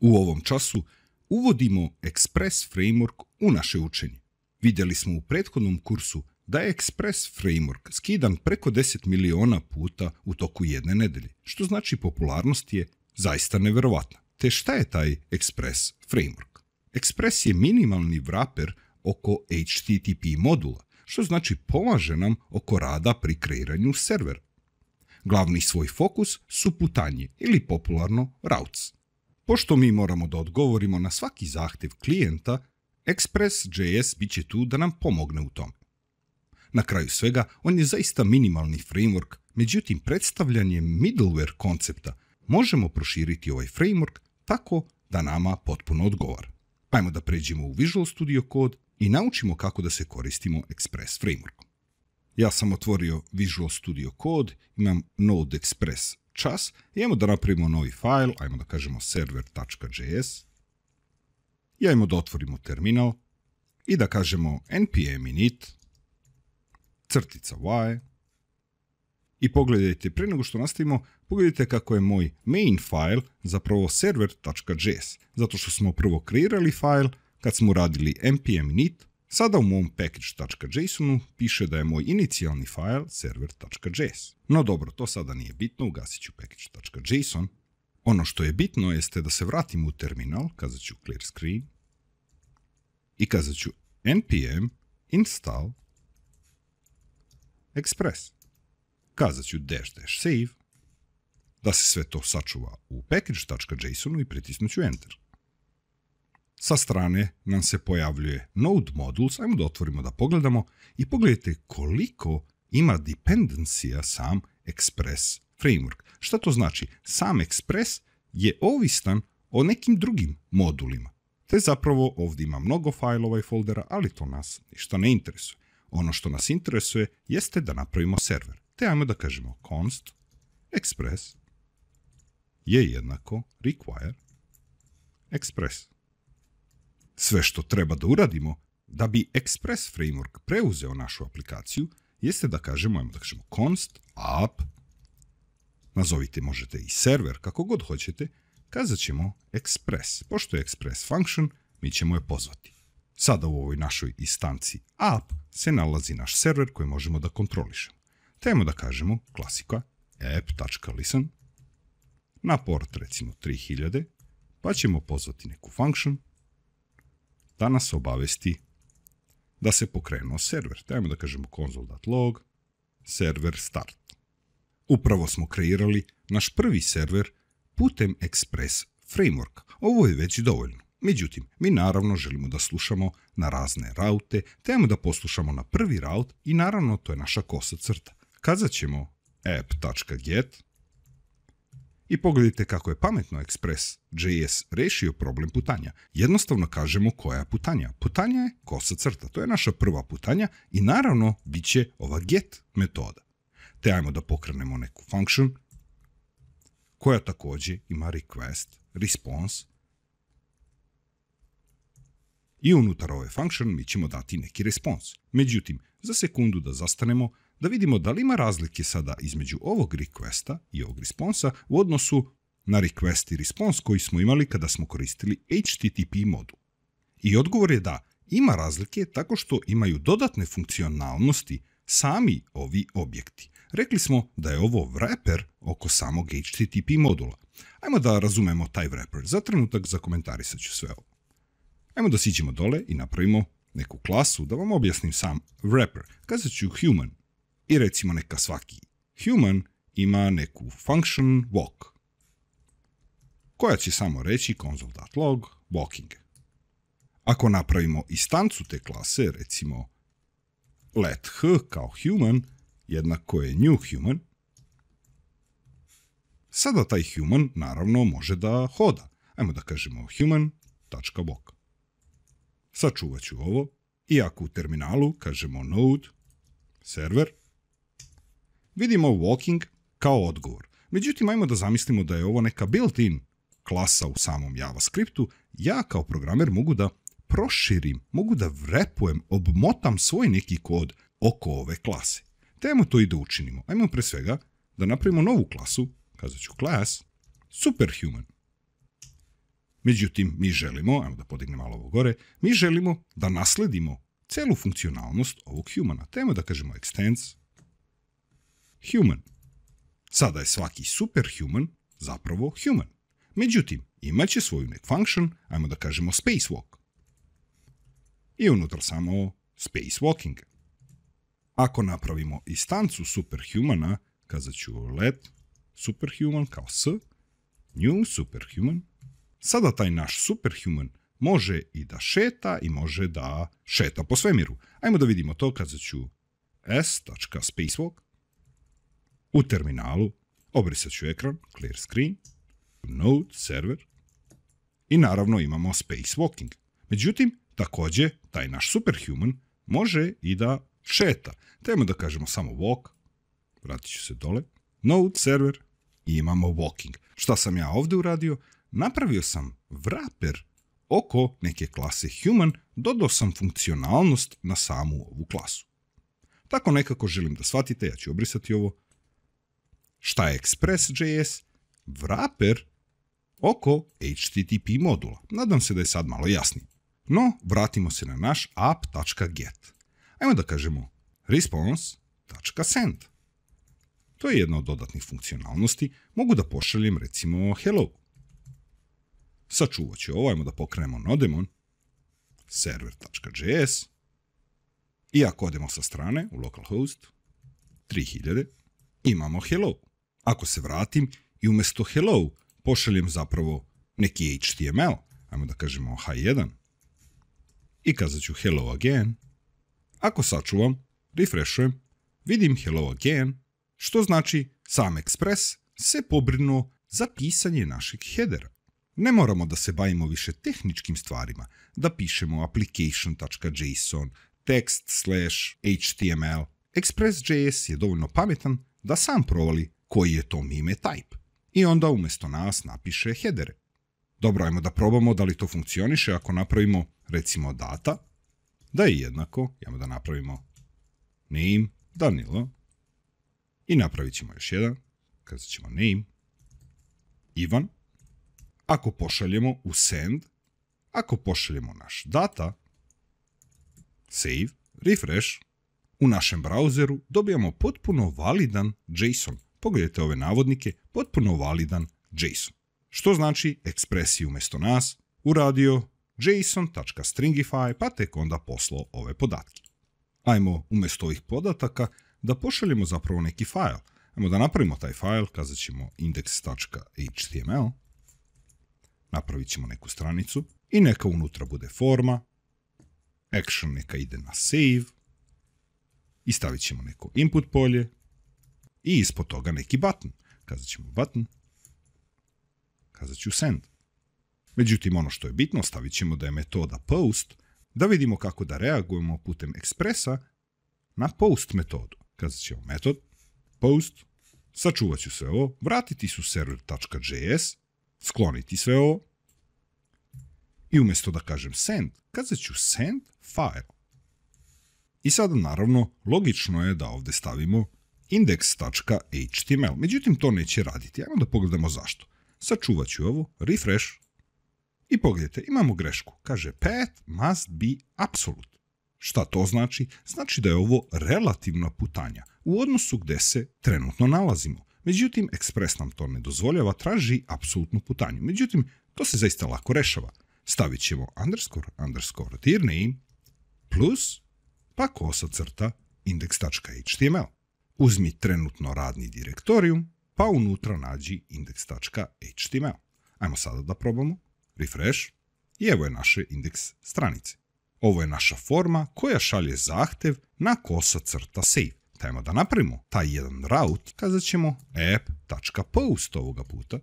U ovom času uvodimo Express Framework u naše učenje. Vidjeli smo u prethodnom kursu da je Express Framework skidan preko 10 miliona puta u toku jedne nedelje, što znači popularnost je zaista neverovatna. Te šta je taj Express Framework? Express je minimalni wrapper oko HTTP modula, što znači pomaže nam oko rada pri kreiranju servera. Glavni svoj fokus su putanje ili popularno routes. Pošto mi moramo da odgovorimo na svaki zahtjev klijenta, Express.js bit će tu da nam pomogne u tome. Na kraju svega, on je zaista minimalni framework, međutim predstavljanjem middleware koncepta možemo proširiti ovaj framework tako da nama potpuno odgovara. Ajmo da pređemo u Visual Studio Code i naučimo kako da se koristimo Express frameworkom. Ja sam otvorio Visual Studio Code, imam Node Express čas i da napravimo novi file, ajmo da kažemo server.js. I ajmo da otvorimo terminal i da kažemo npm init crtica y i pogledajte, pre nego što nastavimo, pogledajte kako je moj main file zapravo server.js, zato što smo prvo kreirali file kad smo radili npm init, sada u mom package.jsonu piše da je moj inicijalni file server.js. No dobro, to sada nije bitno, ugasit ću package.json. Ono što je bitno jeste da se vratim u terminal, kazat ću clear screen, i kazat ću npm install express. Kazat ću dash dash save, da se sve to sačuva u package.jsonu i pritisnut ću enter. Sa strane nam se pojavljuje Node Modules, ajmo da otvorimo da pogledamo i pogledajte koliko ima dependencija sam Express framework. Šta to znači? Sam Express je ovistan o nekim drugim modulima. Te zapravo ovdje ima mnogo fajlova i foldera, ali to nas ništa ne interesuje. Ono što nas interesuje jeste da napravimo server. Te ajmo da kažemo const express je jednako require express. Sve što treba da uradimo da bi Express Framework preuzeo našu aplikaciju jeste da kažemo, ajmo da kažemo const app, nazovite možete i server kako god hoćete, kazat ćemo express. Pošto je express function, mi ćemo je pozvati. Sada u ovoj našoj instanci app se nalazi naš server koji možemo da kontrolišemo. Temo da kažemo klasika app.listen na port recimo 3000, pa ćemo pozvati neku function da nas obavesti da se pokrenuo server. Dajmo da kažemo console.log server start. Upravo smo kreirali naš prvi server putem Express Framework. Ovo je već dovoljno. Međutim, mi naravno želimo da slušamo na razne raute, te da poslušamo na prvi raut i naravno to je naša kosa crta. Kazat ćemo app.get i pogledajte kako je pametno Express.js rešio problem putanja. Jednostavno kažemo koja putanja. Putanja je kosa crta. To je naša prva putanja i naravno bit će ova get metoda. Te ajmo da pokrenemo neku function koja također ima request, response i unutar ove function mi ćemo dati neki response. Međutim, za sekundu da zastanemo, da vidimo da li ima razlike sada između ovog requesta i ovog responsa u odnosu na request i response koji smo imali kada smo koristili HTTP modul. I odgovor je da ima razlike tako što imaju dodatne funkcionalnosti sami ovi objekti. Rekli smo da je ovo wrapper oko samog HTTP modula. Ajmo da razumemo taj wrapper. Za trenutak zakomentarisat ću sve ovo. Ajmo da siđemo dole i napravimo neku klasu da vam objasnim sam wrapper. Kazat ću human i recimo neka svaki human ima neku function walk koja će samo reći console.log walking. Ako napravimo istancu te klase, recimo let h kao human, jednako je new human, sada taj human naravno može da hoda. Ajmo da kažemo human.walk. Sačuvat ću ovo i ako u terminalu kažemo node server, vidimo walking kao odgovor. Međutim, ajmo da zamislimo da je ovo neka built-in klasa u samom JavaScriptu. Ja kao programer mogu da proširim, mogu da vrepujem, obmotam svoj neki kod oko ove klase. Te ajmo to i da učinimo. Ajmo pre svega da napravimo novu klasu, kazat ću class, superhuman. Međutim, mi želimo, ajmo da podignemo malo ovo gore, mi želimo da nasledimo celu funkcionalnost ovog humana. Temo da kažemo extends human. Sada je svaki superhuman zapravo human. Međutim, imaće svoju nek function, ajmo da kažemo spacewalk. I unutra samo spacewalking. Ako napravimo istancu superhumana, kazat ću let superhuman kao s, new superhuman, sada taj naš superhuman može i da šeta i može da šeta po svemiru. Ajmo da vidimo to, kazat ću s.spacewalk. U terminalu obrisat ću ekran, clear screen, node, server i naravno imamo spacewalking. Međutim, također, taj naš superhuman može i da šeta. Trebamo da kažemo samo walk, vratit ću se dole, node, server i imamo walking. Šta sam ja ovdje uradio? Napravio sam wrapper oko neke klase human, dodao sam funkcionalnost na samu ovu klasu. Tako nekako želim da shvatite, ja ću obrisati ovo. Šta je Express.js? Wrapper oko HTTP modula. Nadam se da je sad malo jasnije. No, vratimo se na naš app.get. Ajmo da kažemo response.send. To je jedna od dodatnih funkcionalnosti. Mogu da pošaljem recimo hello. Sačuvat ću ovo, ajmo da pokrenemo nodemon server.js i ako odemo sa strane u localhost 3000 imamo hello. Ako se vratim i umjesto hello pošaljem zapravo neki HTML, ajmo da kažemo h1 i kazat ću hello again, ako sačuvam, refreshujem, vidim hello again, što znači sam Express se pobrinuo za pisanje našeg headera. Ne moramo da se bavimo više tehničkim stvarima, da pišemo application.json, text slash html. Express.js je dovoljno pametan da sam provali koji je to mime type. I onda umjesto nas napiše headere. Dobro, ajmo da probamo da li to funkcioniše ako napravimo recimo data, da je jednako, ajmo da napravimo name Danilo i napravit ćemo još jedan, kazat ćemo name Ivan, ako pošaljemo u send, ako pošaljemo naš data, save, refresh, u našem brauzeru dobijamo potpuno validan JSON. Pogledajte ove navodnike, potpuno validan JSON. Što znači ekspresiju umjesto nas uradio json.stringify pa tek onda poslao ove podatke. Ajmo umjesto ovih podataka da pošaljemo zapravo neki file. Ajmo da napravimo taj file, kazat ćemo index.html napravit ćemo neku stranicu i neka unutra bude forma, action neka ide na save i stavit ćemo neko input polje i ispod toga neki button. Kazat ćemo button, kazat ću send. Međutim, ono što je bitno, stavit ćemo da je metoda post, da vidimo kako da reagujemo putem ekspresa na post metodu. Kazat ćemo metod, post, sačuvat ću sve ovo, vratiti su server.js, skloniti sve ovo i umjesto da kažem send, kazat ću send file. I sada naravno logično je da ovdje stavimo index.html. Međutim, to neće raditi. Ajmo da pogledamo zašto. Sačuvat ću ovo, refresh, i pogledajte, imamo grešku. Kaže path must be absolute. Šta to znači? Znači da je ovo relativna putanja u odnosu gdje se trenutno nalazimo. Međutim, Express nam to ne dozvoljava, traži apsolutnu putanju. Međutim, to se zaista lako rešava. Stavit ćemo underscore, underscore, dear name, plus, pa kosa crta, index.html. Uzmi trenutno radni direktorijum, pa unutra nađi index.html. Ajmo sada da probamo. Refresh. I evo je naše indeks stranice. Ovo je naša forma koja šalje zahtev na kosa crta save. Tajmo da napravimo taj jedan route, kazat ćemo app.post ovoga puta.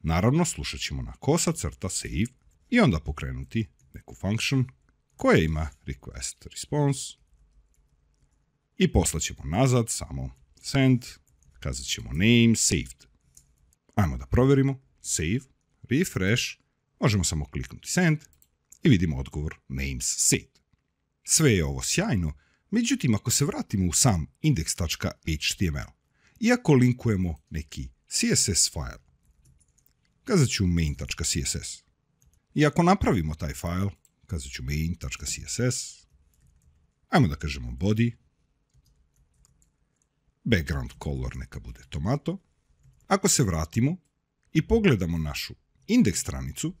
Naravno, slušat ćemo na kosa crta save i onda pokrenuti neku function koja ima request response i poslaćemo nazad samo send, kazat ćemo name saved. Ajmo da provjerimo, save, refresh, možemo samo kliknuti send i vidimo odgovor names saved. Sve je ovo sjajno, Međutim, ako se vratimo u sam index.html i ako linkujemo neki CSS file, kazat ću main.css. I ako napravimo taj file, kazat ću main.css, ajmo da kažemo body, background color neka bude tomato. Ako se vratimo i pogledamo našu indeks stranicu,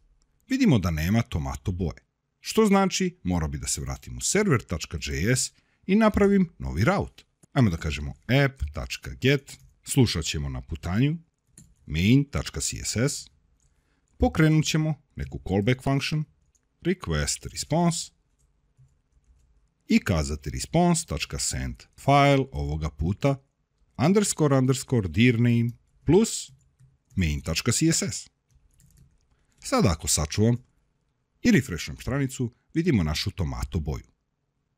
vidimo da nema tomato boje. Što znači, mora bi da se vratim u server.js i napravim novi route. Ajmo da kažemo app.get, slušat ćemo na putanju, main.css, pokrenut ćemo neku callback function, request response i kazati response.send file ovoga puta underscore underscore dir name plus main.css. Sada ako sačuvam i refresham stranicu, vidimo našu tomato boju.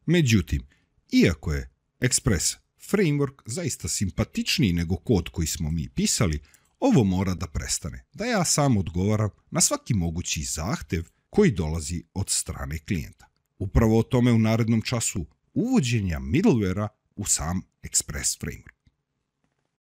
Međutim, iako je Express framework zaista simpatičniji nego kod koji smo mi pisali, ovo mora da prestane, da ja sam odgovaram na svaki mogući zahtev koji dolazi od strane klijenta. Upravo o tome u narednom času uvođenja middlewarea u sam Express framework.